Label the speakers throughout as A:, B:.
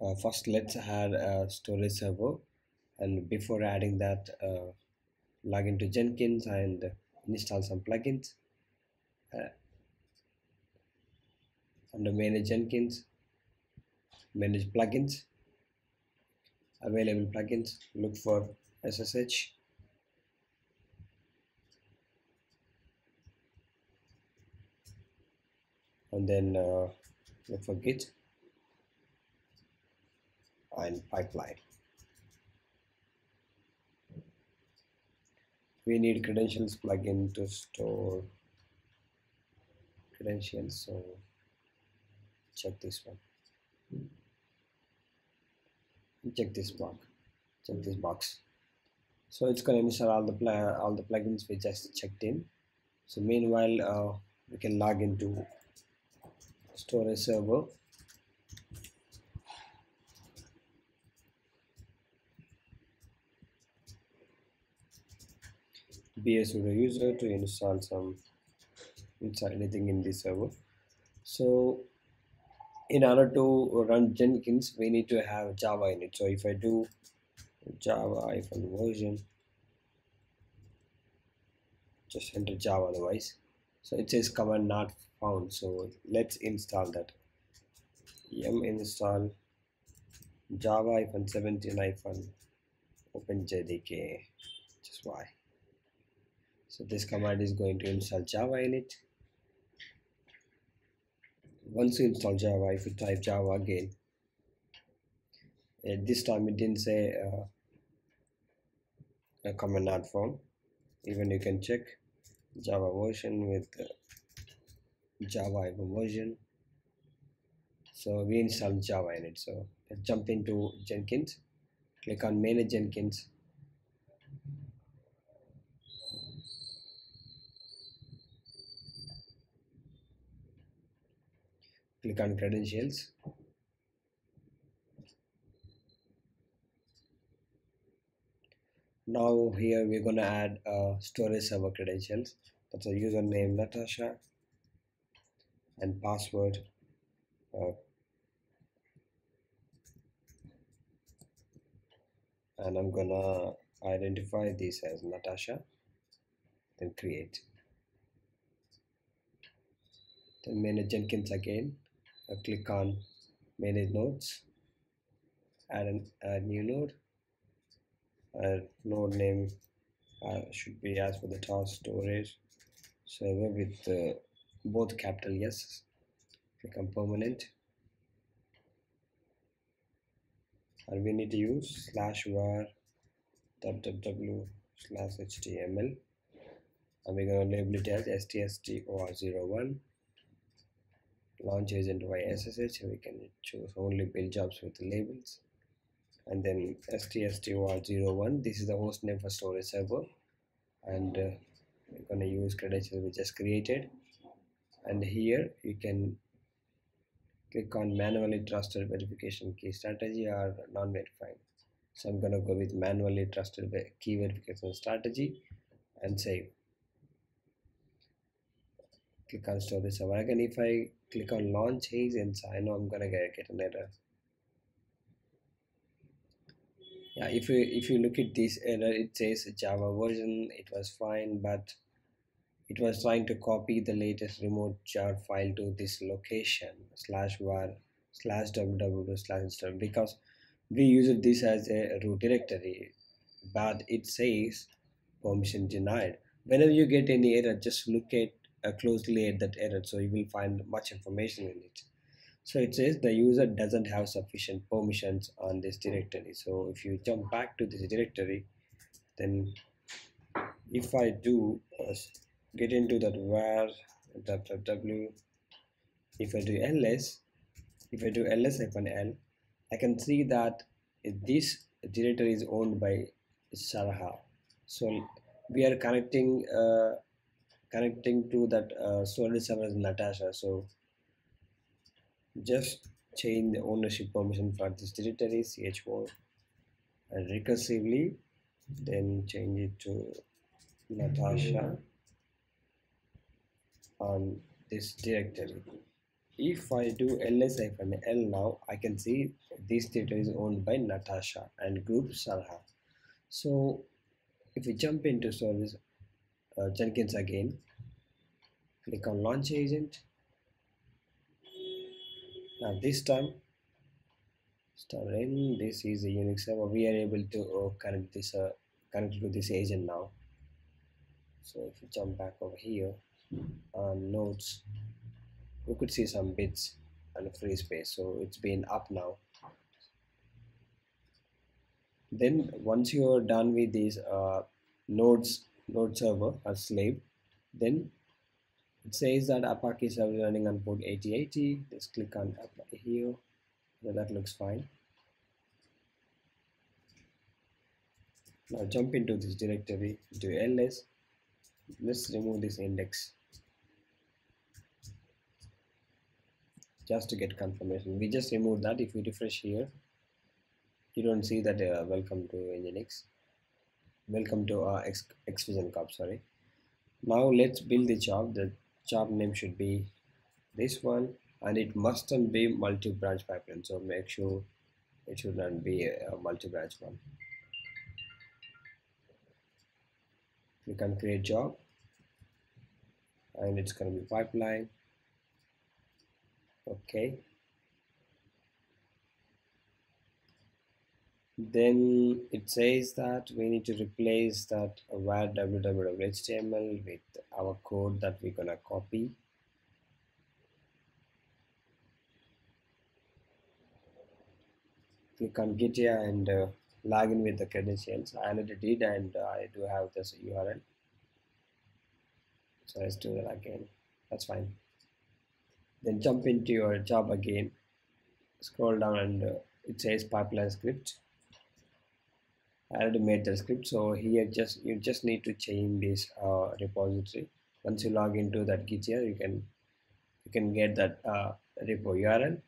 A: uh, first let's add a storage server. And before adding that uh, log into Jenkins and install some plugins. Uh, under manage Jenkins manage plugins available plugins look for SSH and then uh, look for git and pipeline. We need credentials plugin to store credentials so check this one. Check this box. Check this box. So it's going to install all the all the plugins we just checked in. So meanwhile uh, we can log into storage server be a sudo user to install some install anything in this server. So in order to run jenkins we need to have java in it. So if i do java hyphen version just enter java otherwise so it says command not found. So let's install that. Yum install java hyphen 17 hyphen open jdk just why so this command is going to install java in it. Once you install java if you type java again this time it didn't say uh, a command not found even you can check java version with uh, java version. So we installed java in it. So let's jump into jenkins. Click on manage jenkins click on credentials. Now here we're going to add a storage server credentials. That's a username Natasha and password uh, and I'm gonna identify this as Natasha then create. Then manage Jenkins again uh, click on manage nodes add an add new node. Uh, node name uh, should be as for the task storage server with uh, both capital S click on permanent. And we need to use slash var www slash html and we're going to label it as ststor01 launch agent via SSH we can choose only build jobs with labels. And then ststor01 this is the host name for storage server. And uh, we're going to use credentials we just created. And here you can click on manually trusted verification key strategy or non-verifying. So I'm gonna go with manually trusted key verification strategy and save. Click on storage server again if I click on launch agents I know I'm gonna get, get an error. Yeah if you if you look at this error it says java version it was fine but it was trying to copy the latest remote jar file to this location slash var slash www slash install because we use this as a root directory but it says permission denied. Whenever you get any error just look at closely at that error so you will find much information in it. So it says the user doesn't have sufficient permissions on this directory. So if you jump back to this directory then if I do uh, get into that var www if I do ls if I do ls l I can see that this directory is owned by Saraha so we are connecting uh, connecting to that uh, storage server is Natasha so just change the ownership permission for this directory chown and recursively then change it to Natasha on this directory. If I do ls hyphen l now I can see this theater is owned by Natasha and group Sarha so if we jump into service uh, Jenkins again click on launch agent. Now this time start in. This is a Unix server. We are able to uh, connect this uh, connect to this agent now. So if we jump back over here on nodes we could see some bits and free space. So it's been up now. Then once you're done with these uh, nodes node server as slave then it says that Apache server running on port 8080 just click on here. So that looks fine. Now jump into this directory do ls. Let's remove this index. Just to get confirmation. We just remove that. If we refresh here you don't see that uh, welcome to Nginx welcome to uh, X, xFusion Corp sorry. Now let's build the job. The job name should be this one and it mustn't be multi-branch pipeline so make sure it should not be a multi-branch one. You can create job and it's going to be pipeline. Okay then it says that we need to replace that var www.html with our code that we're gonna copy. Click on git here and uh, log in with the credentials. I already did and uh, I do have this URL so let's do that again. That's fine. Then jump into your job again. Scroll down and uh, it says pipeline script already made the script so here just you just need to change this uh, repository. Once you log into that git here you can you can get that uh, repo URL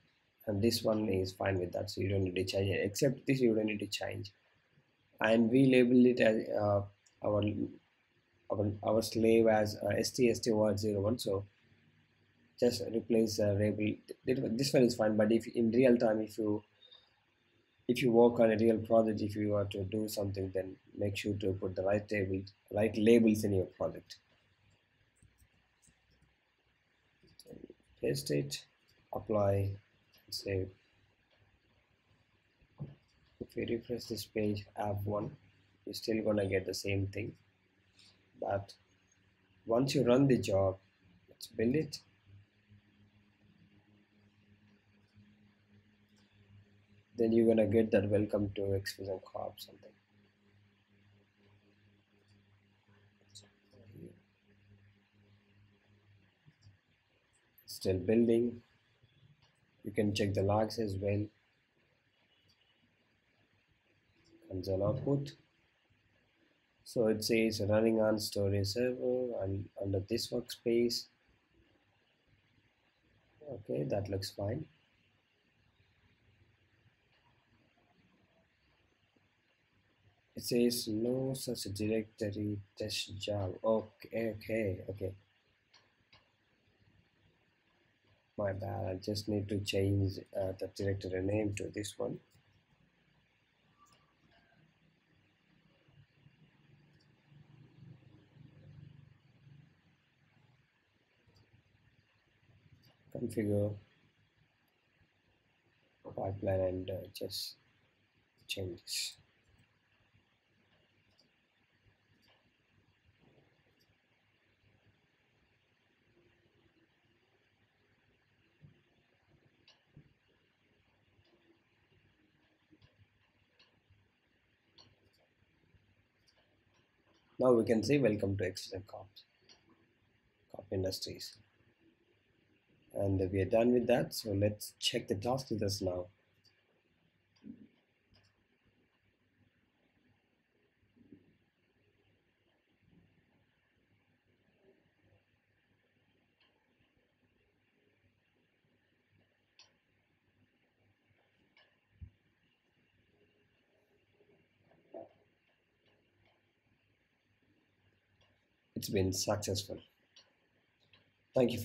A: and this one is fine with that so you don't need to change it. Except this you don't need to change. And we label it as uh, our, our our slave as uh, stst01 so just replace uh, label. This one is fine but if in real time if you if you work on a real project if you are to do something then make sure to put the right table right labels in your project paste it apply save. If we refresh this page app one you're still gonna get the same thing. But once you run the job let's build it then you're gonna get that welcome to xFusion Corp something. Still building. You can check the logs as well. Console output. So it says running on storage server and under this workspace. Okay, that looks fine. It says no such directory test job. Okay okay okay my bad I just need to change uh, the directory name to this one. Configure pipeline and uh, just change this now we can say welcome to xFusion Corp, Corp Industries. And we are done with that so let's check the task with us now it's been successful. Thank you for